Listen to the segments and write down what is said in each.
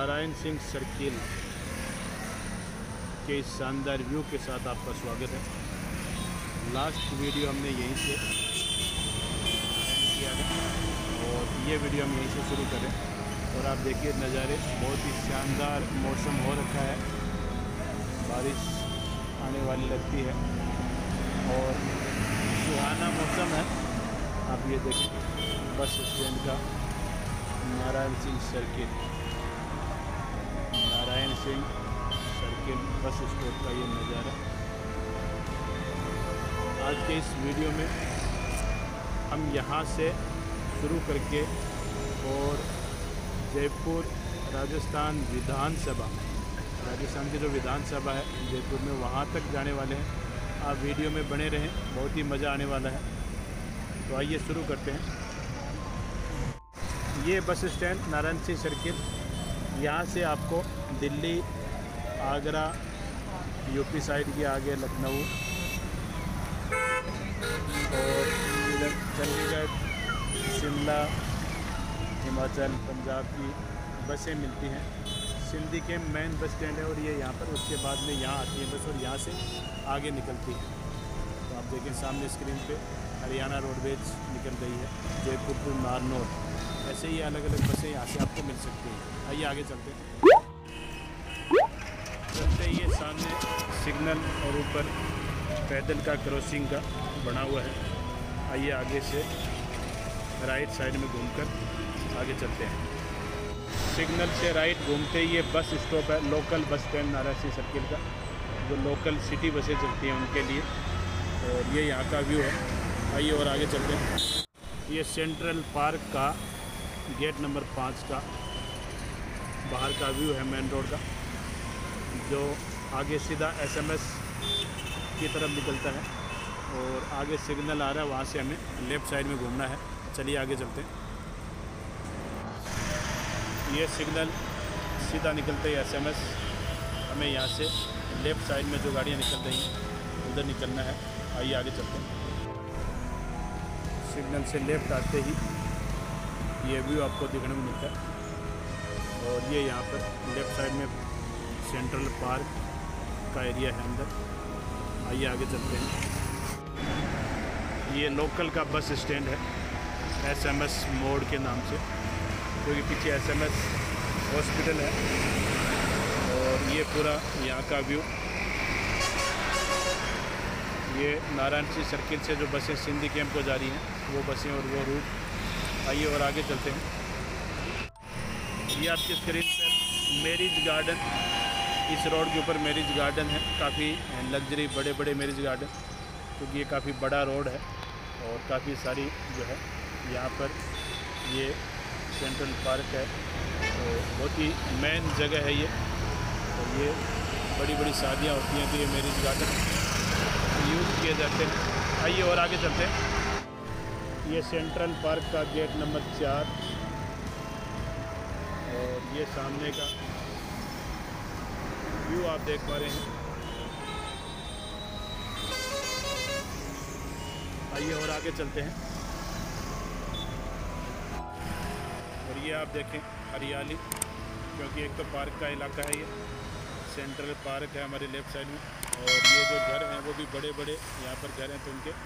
Narayan Singh circle के इस शानदार व्यू के साथ आपका स्वागत है। लास्ट वीडियो हमने यहीं से किया है और ये वीडियो हम यहीं से शुरू करें और आप देखिए नज़ारे, बहुत ही शानदार मौसम हो रखा है। बारिश आने वाली लगती है और सुहाना मौसम है। आप ये देखें बस स्टैंड का Narayan Singh circle. Singh circle bus stop का ये नज़ारा। आज के इस वीडियो में हम यहाँ से शुरू करके और जयपुर राजस्थान विधानसभा, राजस्थान की जो विधानसभा है, जयपुर में वहाँ तक जाने वाले हैं। आप वीडियो में बने रहें, बहुत ही मज़ा आने वाला है। तो आइए शुरू करते हैं। ये bus stand Narayan Singh circle यहाँ से आपको दिल्ली, आगरा, यूपी साइड के आगे लखनऊ और इधर चंडीगढ़, शिमला, हिमाचल, पंजाब की बसें मिलती हैं। सिंधी के मेन बस स्टैंड है और ये यहाँ पर उसके बाद में यहाँ आती है बस और यहाँ से आगे निकलती है। तो आप देखें सामने स्क्रीन पे हरियाणा रोडवेज़ निकल रही है, जयपुर टू नारनौल। ऐसे ही अलग अलग बसें यहाँ से आपको मिल सकती हैं। आइए आगे चलते हैं। चलते ये सामने सिग्नल और ऊपर पैदल का क्रॉसिंग का बना हुआ है। आइए आगे से राइट साइड में घूमकर आगे चलते हैं। सिग्नल से राइट घूमते ही ये बस स्टॉप है, local bus stand Narayan Singh circle का, जो लोकल सिटी बसें चलती हैं उनके लिए। और ये यहाँ का व्यू है। आइए और आगे चलते हैं। ये सेंट्रल पार्क का गेट नंबर पाँच का, बाहर का व्यू है मेन रोड का, जो आगे सीधा एसएमएस की तरफ़ निकलता है और आगे सिग्नल आ रहा है, वहाँ से हमें लेफ़्ट साइड में घूमना है। चलिए आगे चलते हैं। ये सिग्नल सीधा निकलते ही एसएमएस हमें यहाँ से लेफ़्ट साइड में जो गाड़ियाँ निकल रही हैं, उधर निकलना है। आइए आगे चलते हैं। सिग्नल से लेफ़्ट आते ही ये व्यू आपको देखने को मिलता है। और ये यहाँ पर लेफ़्ट साइड में सेंट्रल पार्क का एरिया है अंदर। आइए आगे चलते हैं। ये लोकल का बस स्टैंड है, एसएमएस मोड़ के नाम से, क्योंकि पीछे एसएमएस हॉस्पिटल है। और ये पूरा यहाँ का व्यू। ये नारायण सिंह सर्किल से जो बसें सिंधी कैंप को जा रही हैं, वो बसें और वो रूट आइए और आगे चलते हैं। ये आपकी स्क्रीन पर मैरिज गार्डन इस रोड के ऊपर मैरिज गार्डन है। काफ़ी लग्जरी बड़े बड़े मैरिज गार्डन क्योंकि ये काफ़ी बड़ा रोड है और काफ़ी सारी जो है, यहाँ पर ये सेंट्रल पार्क है। तो बहुत ही मेन जगह है ये। और ये बड़ी बड़ी शादियाँ होती हैं तो ये मैरिज गार्डन यूज़ किए जाते हैं। आइए और आगे चलते हैं। ये सेंट्रल पार्क का गेट नंबर चार। और ये सामने का व्यू आप देख पा रहे हैं। आइए और आगे चलते हैं। और ये आप देखें हरियाली, क्योंकि एक तो पार्क का इलाका है ये। सेंट्रल पार्क है हमारे लेफ़्ट साइड में। और ये जो घर हैं, वो भी बड़े बड़े यहाँ पर घर हैं तो उनके।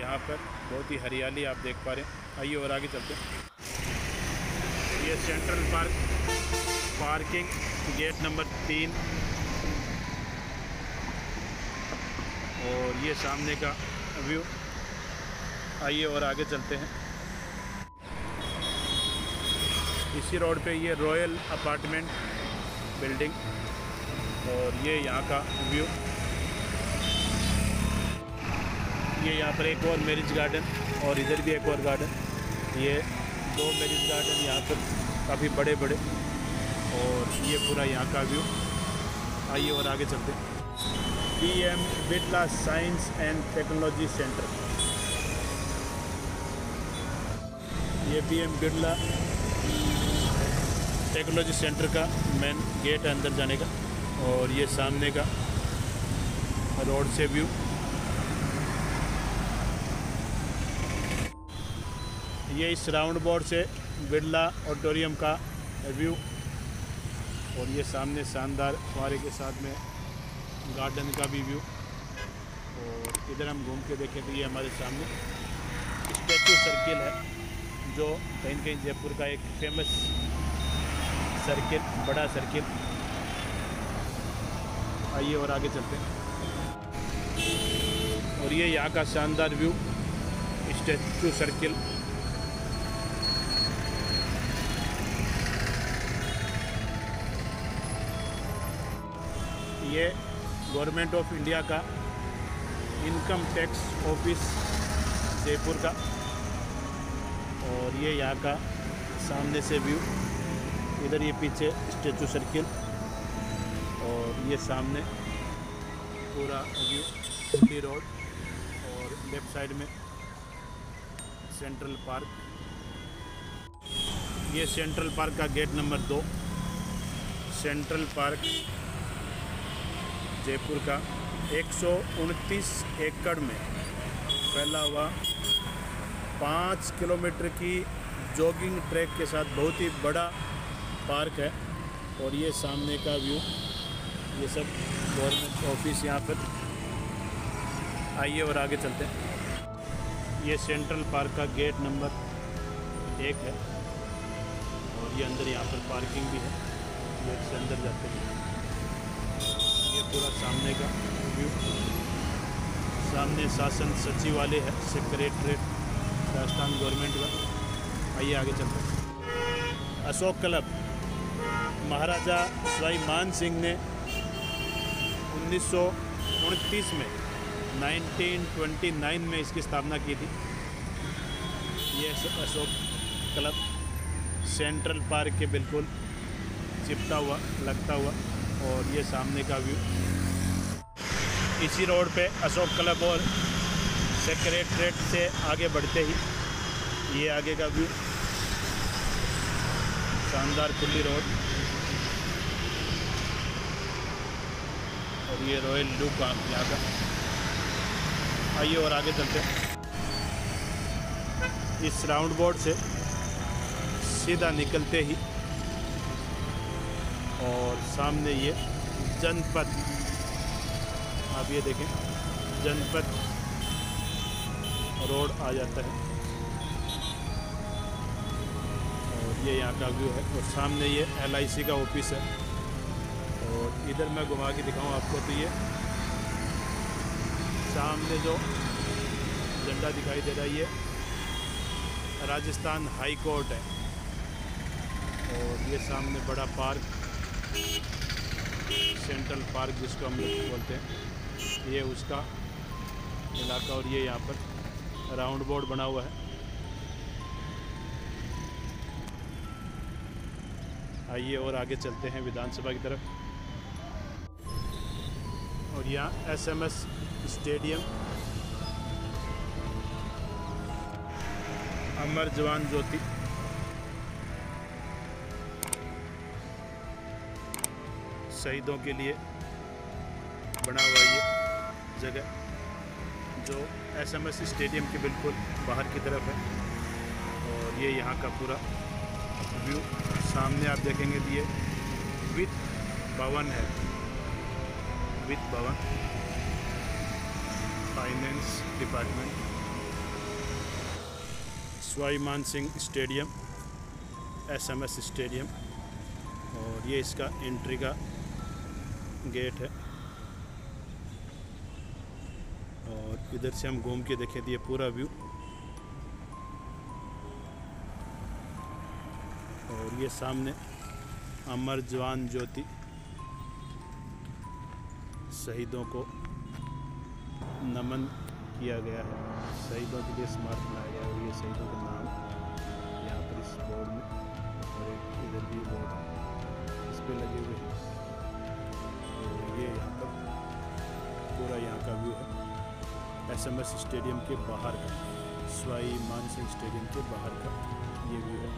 यहाँ पर बहुत ही हरियाली आप देख पा रहे हैं। आइए और आगे चलते हैं। ये Central Park parking gate number तीन। और ये सामने का व्यू आइए और आगे चलते हैं। इसी रोड पे ये रॉयल अपार्टमेंट बिल्डिंग और ये यहाँ का व्यू ये यहाँ पर एक और मैरिज गार्डन और इधर भी एक और गार्डन ये दो मैरिज गार्डन यहाँ पर काफ़ी बड़े बड़े और ये पूरा यहाँ का व्यू आइए और आगे चलते P M Birla science and technology centre ये P M Birla technology centre का मेन गेट है अंदर जाने का और ये सामने का रोड से व्यू ये इस राउंड बोर्ड से बिरला ऑडिटोरियम का व्यू और ये सामने शानदार फुहारे के साथ में गार्डन का भी व्यू और इधर हम घूम के देखें तो ये हमारे सामने स्टैचू सर्किल है, जो कहीं कहीं जयपुर का एक फ़ेमस सर्किल बड़ा सर्किल आइए और आगे चलते हैं। और ये यहाँ का शानदार व्यू स्टैचू सर्किल ये गवर्नमेंट ऑफ़ इंडिया का इनकम टैक्स ऑफ़िस जयपुर का और ये यहाँ का सामने से व्यू, इधर ये पीछे स्टेचू सर्किल और ये सामने पूरा व्यू सिटी रोड और लेफ़्ट साइड में सेंट्रल पार्क। ये सेंट्रल पार्क का गेट नंबर दो। सेंट्रल पार्क जयपुर का एक सौ उनतीस एकड़ में फैला हुआ पाँच किलोमीटर की जॉगिंग ट्रैक के साथ बहुत ही बड़ा पार्क है और ये सामने का व्यू, ये सब गवर्नमेंट ऑफ़िस यहाँ पर। आइए और आगे चलते हैं। ये सेंट्रल पार्क का गेट नंबर एक है और ये अंदर यहाँ पर पार्किंग भी है। गेट से अंदर जाते हैं। पूरा सामने का व्यू सामने शासन सचिवालय है सेक्रेटरेट राजस्थान गवर्नमेंट का। आइए आगे चलते हैं। अशोक क्लब, महाराजा स्वाई मान सिंह ने उन्नीस सौ उनतीस में 1929 में इसकी स्थापना की थी। ये अशोक क्लब, सेंट्रल पार्क के बिल्कुल चिपटा हुआ, लगता हुआ। और ये सामने का व्यू। इसी रोड पे अशोक क्लब और सेक्रेटरेट से आगे बढ़ते ही ये आगे का व्यू। शानदार खुली रोड। और ये रॉयल लुक यहाँ का। आइए और आगे चलते हैं। इस राउंड बोर्ड से सीधा निकलते ही और सामने ये जनपद। आप ये देखें, जनपद रोड आ जाता है। और ये यहाँ का व्यू है, और सामने ये एलआईसी का ऑफ़िस है। और इधर मैं घुमा के दिखाऊँ आपको तो ये सामने जो झंडा दिखाई दे रहा है, ये राजस्थान हाई कोर्ट है। और ये सामने बड़ा पार्क सेंट्रल पार्क जिसको हम लोग बोलते हैं, ये उसका इलाका और ये यहाँ पर राउंड बोर्ड बना हुआ है। आइए और आगे चलते हैं विधानसभा की तरफ़। और यहाँ एसएमएस स्टेडियम। अमर जवान ज्योति। शहीदों के लिए बना हुआ ये जगह, जो एसएमएस स्टेडियम के बिल्कुल बाहर की तरफ़ है। और ये यहाँ का पूरा व्यू, सामने आप देखेंगे ये वित्त भवन है। वित्त भवन। फाइनेंस डिपार्टमेंट स्वाई मान सिंह स्टेडियम एसएमएस स्टेडियम। और ये इसका एंट्री का गेट है। और इधर से हम घूम के देखे ये पूरा व्यू। और ये सामने अमर जवान ज्योति शहीदों को नमन किया गया है। शहीदों के लिए स्मारक बनाया गया है ये शहीदों का नाम यहाँ पर इस बोर्ड में और एक इधर भी बोर्ड इस पर लगे हुए हैं। ये यहाँ पर पूरा यहाँ का व्यू है। एसएमएस स्टेडियम के बाहर का स्वाई मानसिंह स्टेडियम के बाहर का ये व्यू है।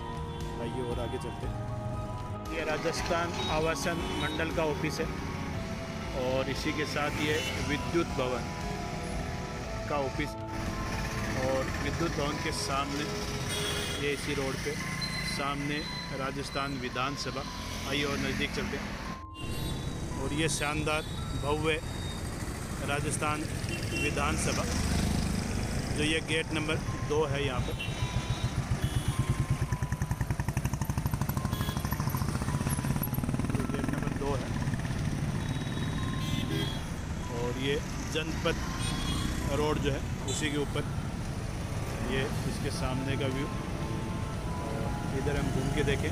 आइए और आगे चलते हैं। ये राजस्थान आवासन मंडल का ऑफ़िस है और इसी के साथ ये विद्युत भवन का ऑफ़िस और विद्युत भवन के सामने, ये इसी रोड पे, सामने राजस्थान विधानसभा। आइए और नज़दीक चलते हैं। और ये शानदार भव्य राजस्थान विधानसभा, जो ये गेट नंबर दो है यहाँ पर गेट नंबर दो है। और ये जनपद रोड जो है, उसी के ऊपर ये इसके सामने का व्यू। इधर हम घूम के देखें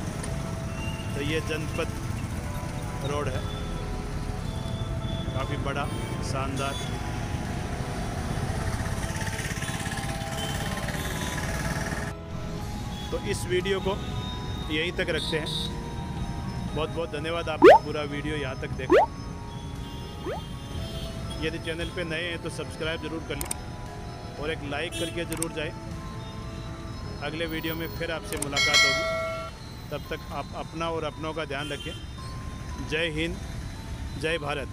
तो ये जनपद रोड है। काफ़ी बड़ा, शानदार। तो इस वीडियो को यहीं तक रखते हैं। बहुत बहुत धन्यवाद आपने पूरा वीडियो यहाँ तक देखा। यदि चैनल पे नए हैं तो सब्सक्राइब ज़रूर कर लें और एक लाइक करके ज़रूर जाए। अगले वीडियो में फिर आपसे मुलाकात होगी। तब तक आप अपना और अपनों का ध्यान रखें। जय हिंद, जय भारत।